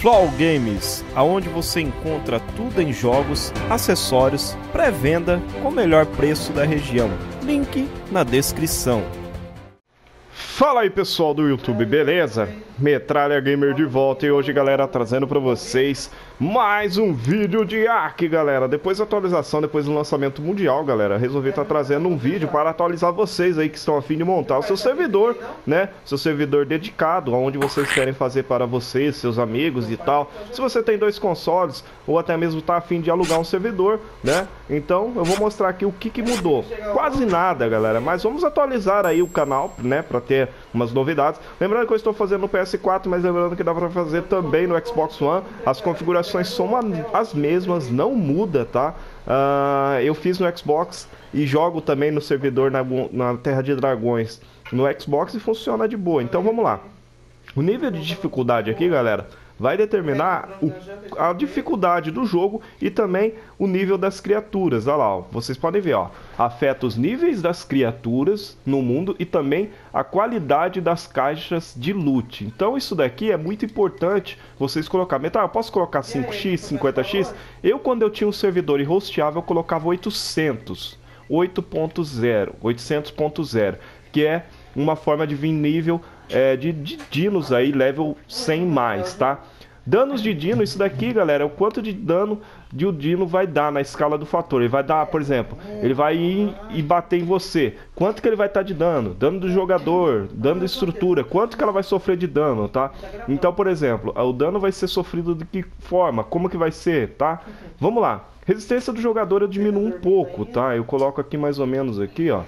Flow Games, aonde você encontra tudo em jogos, acessórios, pré-venda com o melhor preço da região. Link na descrição. Fala aí pessoal do YouTube, beleza? Metralha Gamer de volta e hoje galera trazendo para vocês mais um vídeo de Ark galera Depois da atualização, depois do lançamento mundial galera Resolvi estar tá trazendo um vídeo para atualizar vocês aí que estão afim de montar o seu servidor né? Seu servidor dedicado, onde vocês querem fazer para vocês, seus amigos e tal Se você tem dois consoles ou até mesmo tá afim de alugar um servidor né? Então eu vou mostrar aqui o que, que mudou Quase nada galera, mas vamos atualizar aí o canal né? Para ter umas novidades Lembrando que eu estou fazendo no PS PS4, mas lembrando que dá para fazer também no Xbox One. As configurações são as mesmas, não muda, tá? Uh, eu fiz no Xbox e jogo também no servidor na, na Terra de Dragões no Xbox e funciona de boa. Então vamos lá. O nível de dificuldade aqui, galera, vai determinar o, a dificuldade do jogo e também o nível das criaturas. Olha lá, ó, vocês podem ver, ó, afeta os níveis das criaturas no mundo e também a qualidade das caixas de loot. Então isso daqui é muito importante vocês colocar. Metal, eu posso colocar 5x, 50x? Eu quando eu tinha um servidor e hosteava eu colocava 800, 8.0, 800.0, que é uma forma de vir nível é, de, de dinos aí, level 100 mais, tá? Danos de dino, isso daqui, galera, é o quanto de dano de o dino vai dar na escala do fator. Ele vai dar, por exemplo, ele vai ir e bater em você. Quanto que ele vai estar tá de dano? Dano do jogador, dano de estrutura, quanto que ela vai sofrer de dano, tá? Então, por exemplo, o dano vai ser sofrido de que forma? Como que vai ser, tá? Vamos lá. Resistência do jogador eu diminuo um pouco, tá? Eu coloco aqui mais ou menos aqui, ó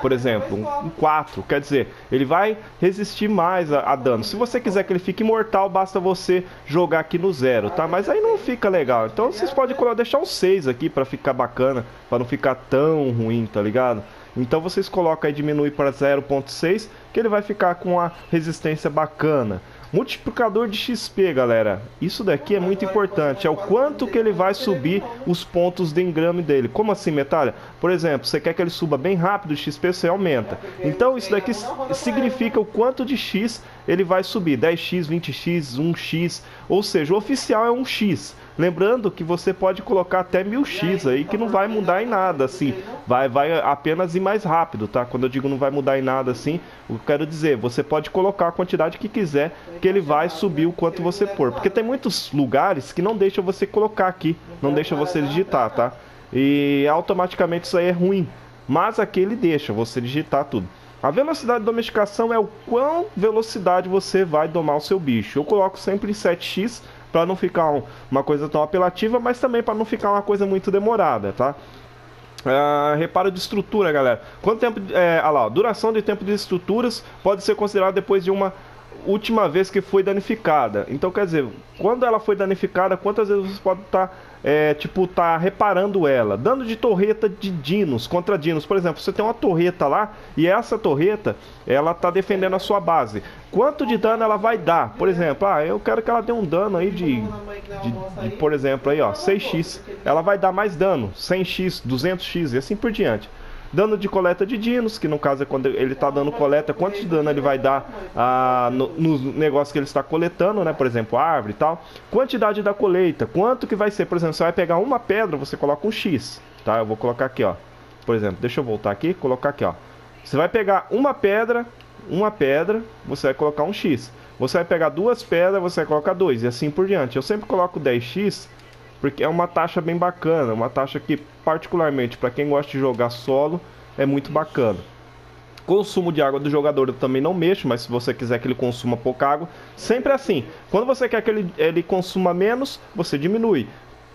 por exemplo, um 4, quer dizer, ele vai resistir mais a, a, dano. Se você quiser que ele fique imortal, basta você jogar aqui no zero, tá? Mas aí não fica legal. Então vocês podem deixar um 6 aqui para ficar bacana, para não ficar tão ruim, tá ligado? Então vocês colocam aí diminui para 0.6, que ele vai ficar com a resistência bacana. Multiplicador de XP, galera. Isso daqui é muito importante. É o quanto que ele vai subir os pontos de engrame dele. Como assim, Metalha? Por exemplo, você quer que ele suba bem rápido o XP, você aumenta. Então isso daqui significa o quanto de X ele vai subir. 10x, 20x, 1x. Ou seja, o oficial é 1x. Lembrando que você pode colocar até 1000x aí, que não vai mudar em nada, assim. Vai, vai apenas ir mais rápido, tá? Quando eu digo não vai mudar em nada, assim, eu quero dizer, você pode colocar a quantidade que quiser, que ele vai subir o quanto você pôr. Porque tem muitos lugares que não deixam você colocar aqui, não deixa você digitar, tá? E automaticamente isso aí é ruim. Mas aqui ele deixa você digitar tudo. A velocidade de domesticação é o quão velocidade você vai domar o seu bicho. Eu coloco sempre em 7x para não ficar um, uma coisa tão apelativa, mas também para não ficar uma coisa muito demorada, tá? Uh, reparo de estrutura, galera. Quanto tempo. É, ah lá, duração de tempo de estruturas pode ser considerada depois de uma última vez que foi danificada. Então, quer dizer, quando ela foi danificada, quantas vezes você pode estar, tá, é, tipo, tá reparando ela? Dando de torreta de dinos contra dinos. Por exemplo, você tem uma torreta lá e essa torreta, ela tá defendendo a sua base. Quanto de dano ela vai dar? Por exemplo, ah, eu quero que ela dê um dano aí de, de, de por exemplo, aí, ó, 6x. Ela vai dar mais dano, 100x, 200x e assim por diante. Dano de coleta de dinos, que no caso é quando ele está dando coleta, quanto de dano ele vai dar ah, no, nos negócios que ele está coletando, né? Por exemplo, árvore e tal. Quantidade da colheita, quanto que vai ser? Por exemplo, você vai pegar uma pedra, você coloca um X, tá? Eu vou colocar aqui, ó. Por exemplo, deixa eu voltar aqui, colocar aqui, ó. Você vai pegar uma pedra, uma pedra, você vai colocar um X. Você vai pegar duas pedras, você vai colocar dois, e assim por diante. Eu sempre coloco 10x porque é uma taxa bem bacana, uma taxa que particularmente para quem gosta de jogar solo é muito bacana. Consumo de água do jogador eu também não mexo, mas se você quiser que ele consuma pouca água, sempre assim. Quando você quer que ele, ele consuma menos, você diminui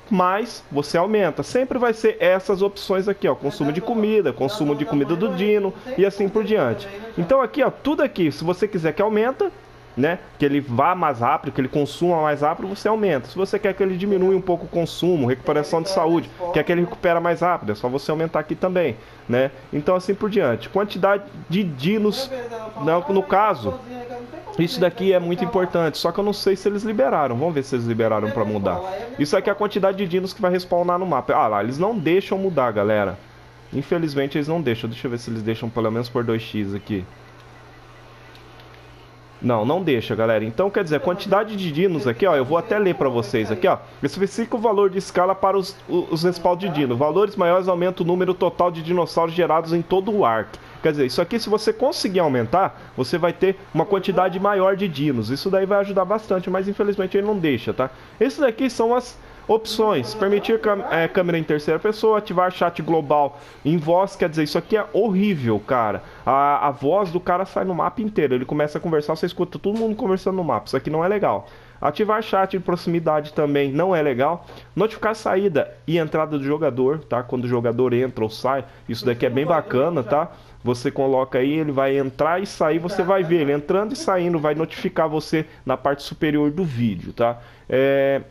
mais você aumenta. Sempre vai ser essas opções aqui, ó, consumo de comida, consumo de comida do dino e assim por diante. Então aqui, ó, tudo aqui, se você quiser que aumenta, né, que ele vá mais rápido, que ele consuma mais rápido, você aumenta. Se você quer que ele diminua um pouco o consumo, recuperação de saúde, quer que ele recupera mais rápido, é só você aumentar aqui também, né? Então assim por diante. Quantidade de dinos, no, no caso, isso daqui é muito importante, só que eu não sei se eles liberaram. Vamos ver se eles liberaram para mudar. Isso aqui é a quantidade de dinos que vai respawnar no mapa. Ah lá, eles não deixam mudar, galera. Infelizmente eles não deixam. Deixa eu ver se eles deixam pelo menos por 2x aqui. Não, não deixa, galera. Então, quer dizer, a quantidade de dinos aqui, ó, eu vou até ler para vocês aqui, ó. Especifica o valor de escala para os, os respawns de dino. Valores maiores aumentam o número total de dinossauros gerados em todo o arco. Quer dizer, isso aqui, se você conseguir aumentar, você vai ter uma quantidade maior de dinos. Isso daí vai ajudar bastante, mas infelizmente ele não deixa, tá? Esses daqui são as Opções: permitir é, câmera em terceira pessoa, ativar chat global em voz. Quer dizer, isso aqui é horrível, cara. A, a voz do cara sai no mapa inteiro. Ele começa a conversar, você escuta todo mundo conversando no mapa. Isso aqui não é legal. Ativar chat de proximidade também não é legal. Notificar saída e entrada do jogador, tá? Quando o jogador entra ou sai, isso daqui é bem bacana, tá? Você coloca aí, ele vai entrar e sair, você vai ver ele entrando e saindo, vai notificar você na parte superior do vídeo, tá? É,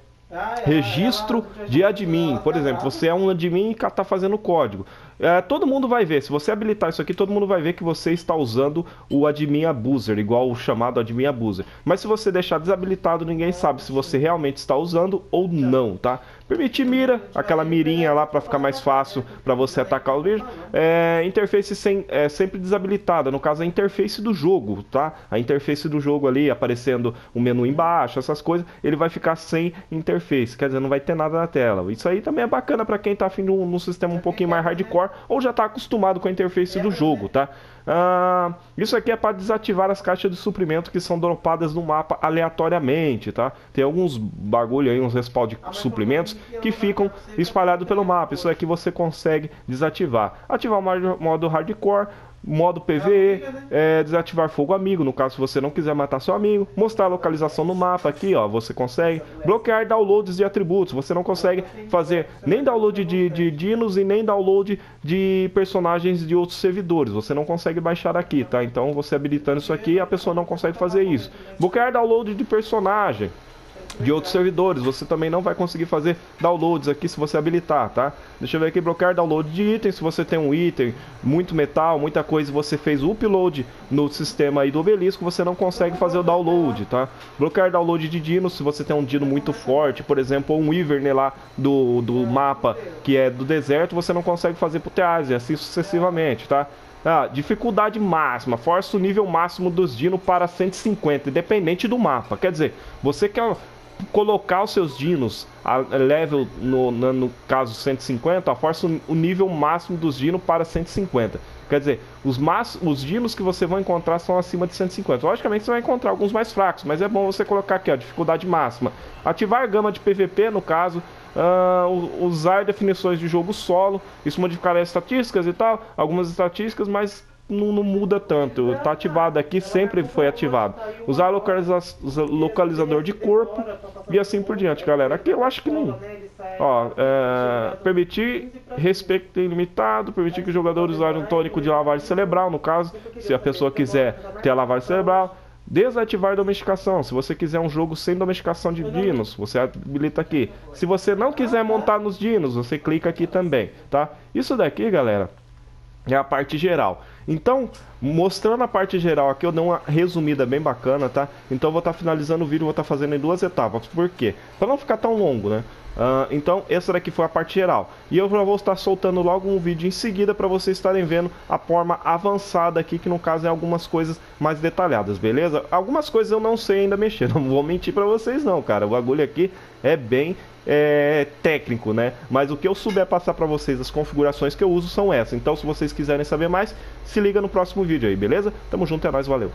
registro de admin. Por exemplo, você é um admin e está fazendo código. É, todo mundo vai ver, se você habilitar isso aqui, todo mundo vai ver que você está usando o admin abuser, igual o chamado admin abuser. Mas se você deixar desabilitado, ninguém sabe se você realmente está usando ou não, tá? Permitir mira, aquela mirinha lá para ficar mais fácil para você atacar o bicho. É, interface sem, é, sempre desabilitada, no caso a interface do jogo, tá? A interface do jogo ali aparecendo o menu embaixo, essas coisas, ele vai ficar sem interface, quer dizer, não vai ter nada na tela. Isso aí também é bacana para quem está afim de um, sistema um pouquinho mais hardcore ou já está acostumado com a interface do jogo, tá? Ah, isso aqui é para desativar as caixas de suprimento que são dropadas no mapa aleatoriamente, tá? Tem alguns bagulho aí, uns respawn de suprimentos que ficam espalhados pelo mapa. Isso aqui você consegue desativar. Ativar o modo hardcore, modo PVE, é, desativar fogo amigo, no caso se você não quiser matar seu amigo, mostrar a localização no mapa aqui, ó, você consegue, bloquear downloads de atributos, você não consegue fazer nem download de, de dinos e nem download de personagens de outros servidores, você não consegue baixar aqui, tá? Então você habilitando isso aqui, a pessoa não consegue fazer isso. Bloquear download de personagem, de outros servidores. Você também não vai conseguir fazer downloads aqui se você habilitar, tá? Deixa eu ver aqui, bloquear download de itens. Se você tem um item, muito metal, muita coisa, você fez o upload no sistema aí do obelisco, você não consegue fazer o download, tá? Bloquear download de dino, se você tem um dino muito forte, por exemplo, um Ivern lá do, do mapa que é do deserto, você não consegue fazer pro Tease, assim sucessivamente, tá? Ah, dificuldade máxima, força o nível máximo dos dinos para 150, independente do mapa. Quer dizer, você quer colocar os seus dinos a level, no, no, no caso 150, força o nível máximo dos dinos para 150. Quer dizer, os, os dinos que você vai encontrar são acima de 150. Logicamente você vai encontrar alguns mais fracos, mas é bom você colocar aqui, ó, dificuldade máxima. Ativar a gama de PVP, no caso, uh, usar definições de jogo solo, isso modificará as estatísticas e tal, algumas estatísticas, mas não, não, muda tanto. Está ativado aqui, sempre foi ativado. Usar localiza localizador de corpo e assim por diante, galera. Aqui eu acho que não. Ó, é, permitir respeito ilimitado, permitir que os jogadores usem um tônico de lavagem cerebral, no caso, se a pessoa quiser ter a lavagem cerebral. Desativar domesticação. Se você quiser um jogo sem domesticação de dinos, você habilita aqui. Se você não quiser montar nos dinos, você clica aqui também, tá? Isso daqui, galera, é a parte geral. Então, mostrando a parte geral aqui, eu dou uma resumida bem bacana, tá? Então, eu vou estar tá finalizando o vídeo, vou estar tá fazendo em duas etapas. Por quê? Para não ficar tão longo, né? Uh, então, essa daqui foi a parte geral. E eu já vou estar soltando logo um vídeo em seguida para vocês estarem vendo a forma avançada aqui, que no caso é algumas coisas mais detalhadas, beleza? Algumas coisas eu não sei ainda mexer, não vou mentir para vocês não, cara. O bagulho aqui é bem é, técnico, né? Mas o que eu souber passar para vocês, as configurações que eu uso são essas. Então, se vocês quiserem saber mais, se liga no próximo vídeo aí, beleza? Tamo junto, é nóis, valeu!